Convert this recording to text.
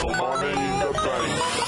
Good morning, the bank.